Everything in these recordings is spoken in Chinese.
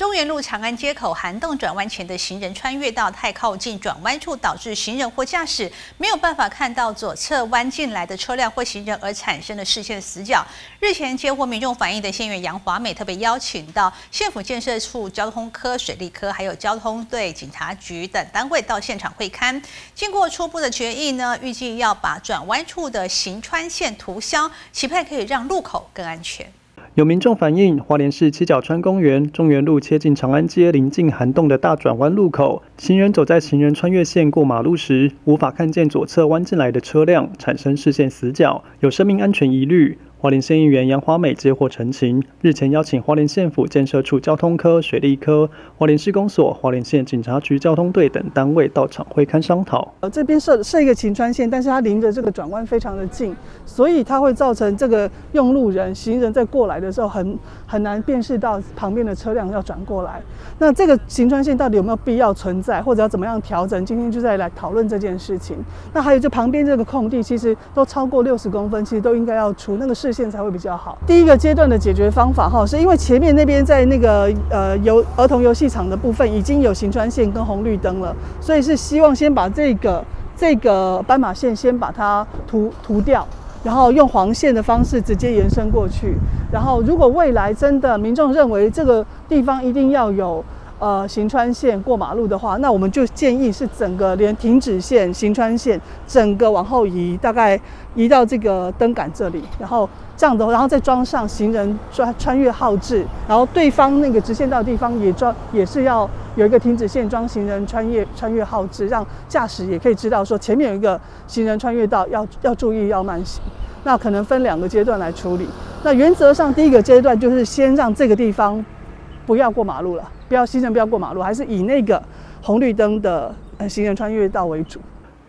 中原路长安街口涵洞转弯前的行人穿越道太靠近转弯处，导致行人或驾驶没有办法看到左侧弯进来的车辆或行人，而产生了视线死角。日前接获民众反映的县员杨华美特别邀请到县府建设处交通科、水利科，还有交通队、警察局等单位到现场会勘。经过初步的决议呢，预计要把转弯处的行穿线涂消，期盼可以让路口更安全。有民众反映，华莲市七角川公园中原路切近长安街临近涵洞的大转弯路口，行人走在行人穿越线过马路时，无法看见左侧弯进来的车辆，产生视线死角，有生命安全疑虑。花莲县议员杨华美接获陈情，日前邀请花莲县府建设处交通科、水利科、花莲市公所、花莲县警察局交通队等单位到场会勘商讨。呃，这边设设一个行穿线，但是它临着这个转弯非常的近，所以它会造成这个用路人、行人在过来的时候很很难辨识到旁边的车辆要转过来。那这个行穿线到底有没有必要存在，或者要怎么样调整？今天就在来讨论这件事情。那还有这旁边这个空地，其实都超过六十公分，其实都应该要出那个是。线才会比较好。第一个阶段的解决方法哈，是因为前面那边在那个呃游儿童游戏场的部分已经有行穿线跟红绿灯了，所以是希望先把这个这个斑马线先把它涂涂掉，然后用黄线的方式直接延伸过去。然后如果未来真的民众认为这个地方一定要有。呃，行穿线过马路的话，那我们就建议是整个连停止线、行穿线整个往后移，大概移到这个灯杆这里，然后这样的话，然后再装上行人穿穿越号志，然后对方那个直线道地方也装，也是要有一个停止线装行人穿越穿越号志，让驾驶也可以知道说前面有一个行人穿越道，要要注意要慢行。那可能分两个阶段来处理。那原则上第一个阶段就是先让这个地方。不要过马路了，不要行人不要过马路，还是以那个红绿灯的行人穿越道为主。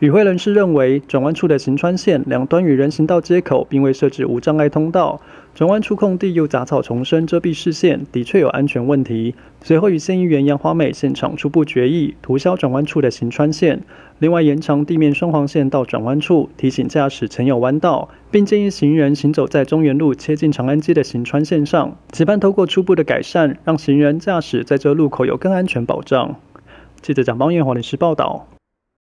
与会人士认为，转弯处的行穿线两端与人行道接口，并未设置无障碍通道，转弯处空地又杂草丛生遮蔽视线，的确有安全问题。随后与县议员杨华美现场初步决议，涂销转弯处的行穿线，另外延长地面双黄线到转弯处，提醒驾驶曾有弯道，并建议行人行走在中原路切进长安街的行穿线上。期盼透过初步的改善，让行人驾驶在这路口有更安全保障。记者蒋邦彦华律师报道。